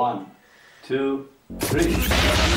One, two, three.